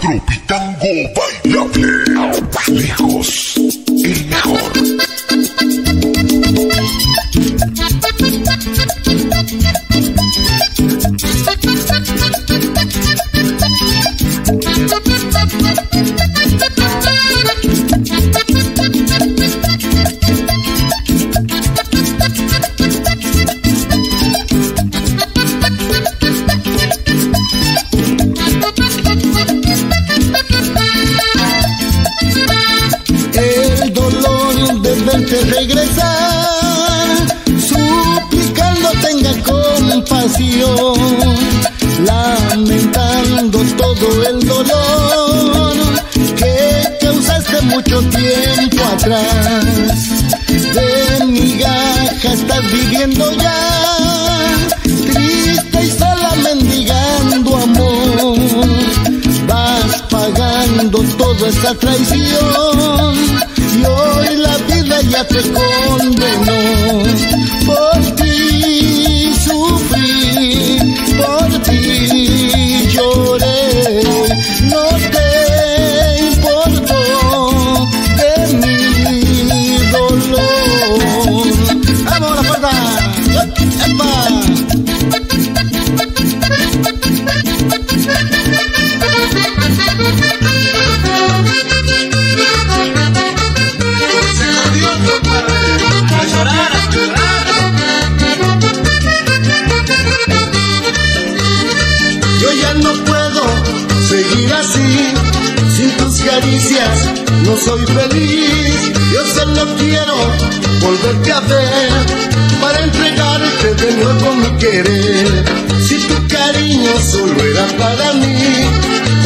Tropitango bailable. Lejos, el mejor. Viviendo ya, triste y sola mendigando amor. Vas pagando toda esa traición. Y hoy la vida ya te condenó. Soy feliz. Yo solo quiero volverte a ver para entregarte de nuevo mi querer. Si tu cariño solo era para mí,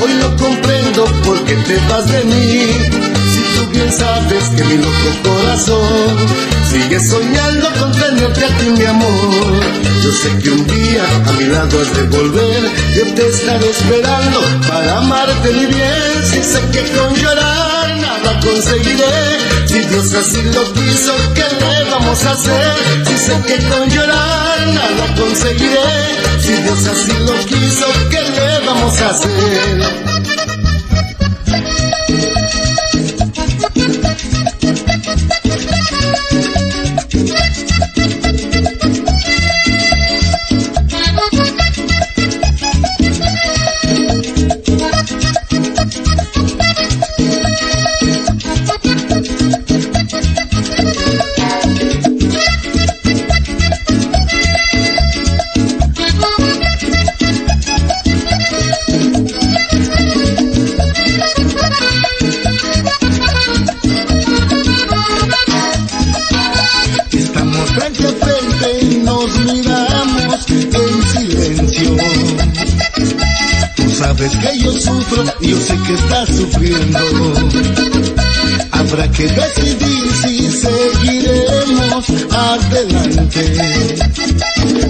hoy lo comprendo porque te vas de mí. Si tú bien sabes que mi loco corazón sigue soñando con tenerte a ti, mi amor. Yo sé que un día a mi lado has de volver, yo te estaré esperando para amarte mi bien. Si sé que con llorar conseguiré, si Dios así lo quiso, ¿qué le vamos a hacer? Si sé que con llorar nada conseguiré, si Dios así lo quiso, ¿qué le vamos a hacer? Sabes que yo sufro yo sé que estás sufriendo. Habrá que decidir si seguiremos adelante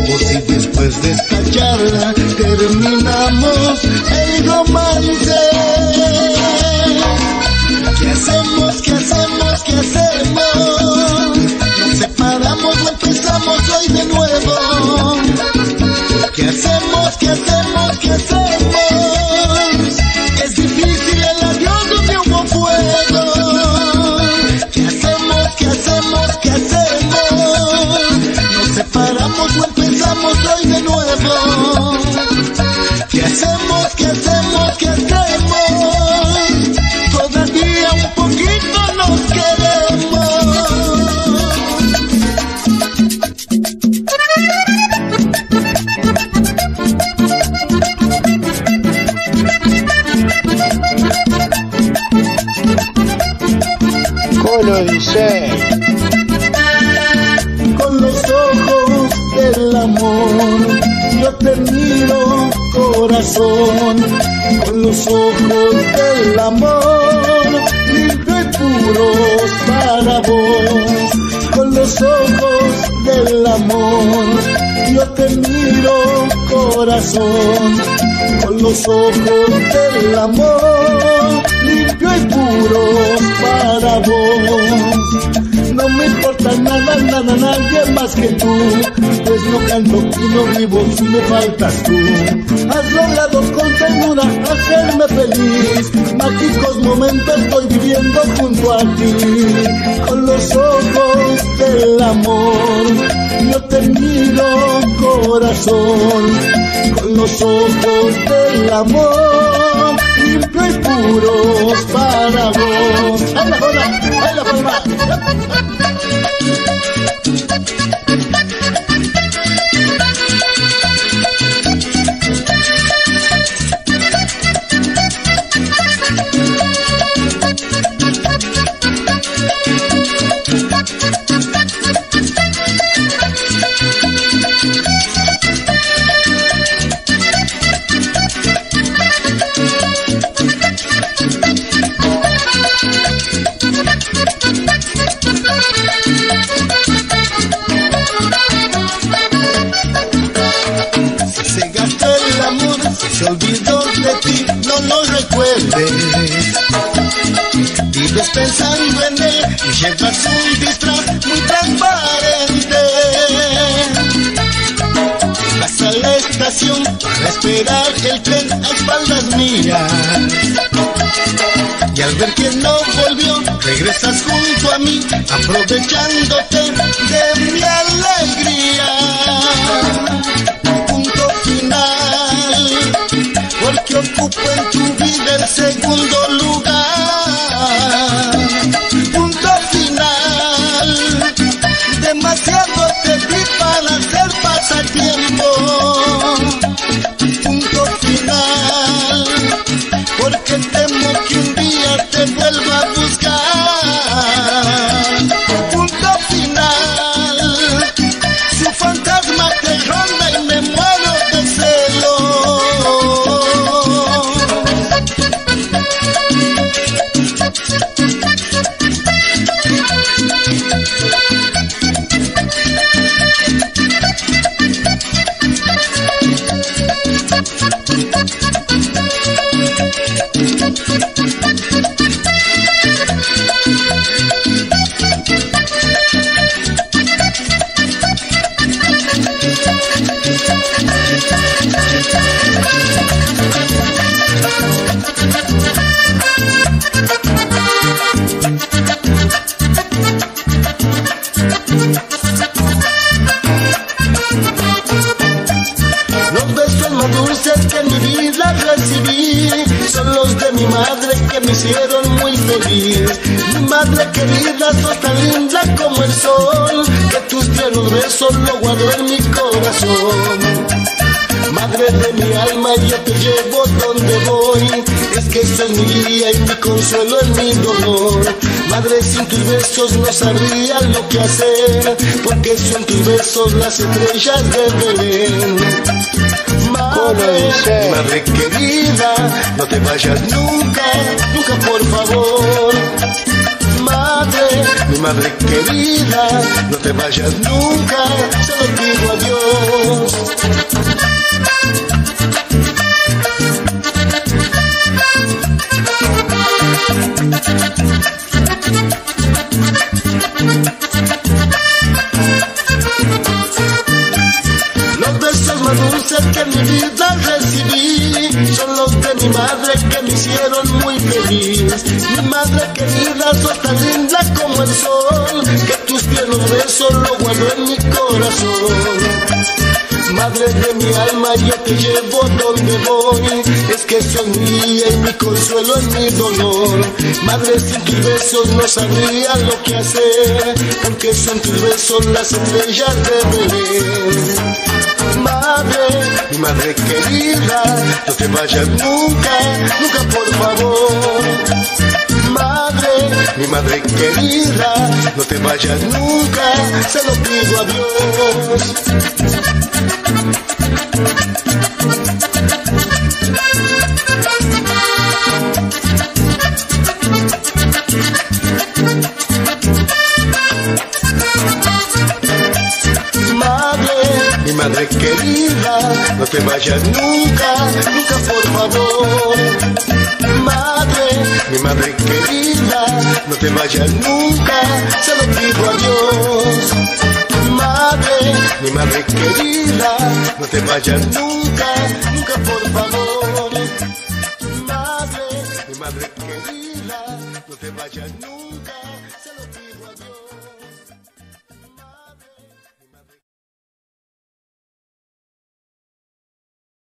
o si después de esta charla terminamos el romance. Con los ojos del amor. Yo te miro, corazón, con los ojos del amor, limpio y puros para vos. Con los ojos del amor, yo te miro, corazón, con los ojos del amor, más que tú, pues no canto y no vivo si me faltas tú. Has logrado con ternura hacerme feliz, mágicos momentos estoy viviendo junto a ti, con los ojos del amor. Yo te miro corazón, con los ojos del amor, limpio y puros para vos. ¡Ay la palma! ¡Ay la palma! En él y llevas un disfraz muy transparente. Vas a la estación para esperar el tren a espaldas mías. Y al ver que no volvió, regresas junto a mí, aprovechándote de mi alegría madre que me hicieron muy feliz. Mi madre querida, sos tan linda como el sol, que tus tiernos besos lo guardo en mi corazón. Madre de mi alma, yo te llevo donde voy. Es que sos mi guía y mi consuelo en mi dolor. Madre, sin tus besos no sabría lo que hacer, porque son tus besos las estrellas de Belén. Mi madre querida, no te vayas nunca, nunca por favor. Madre, mi madre querida, no te vayas nunca, solo pido adiós. Que mi vida recibí son los de mi madre que me hicieron muy feliz. Mi madre querida, sos tan linda como el sol, que tus tiernos besos lo guardo en mi corazón. Madre de mi alma, yo te llevo donde voy. Es que sos mía y mi consuelo en mi dolor. Madre, sin tus besos no sabría lo que hacer, porque son tus besos las estrellas de Belén. Madre, mi madre querida, no te vayas nunca, nunca por favor. Madre, mi madre querida, no te vayas nunca, se lo pido a Dios. Madre, mi madre querida, no te vayas nunca, nunca por favor. Madre, mi madre querida, no te vayas nunca, se lo pido a Dios. Madre, mi madre querida, no te vayas nunca, nunca por favor.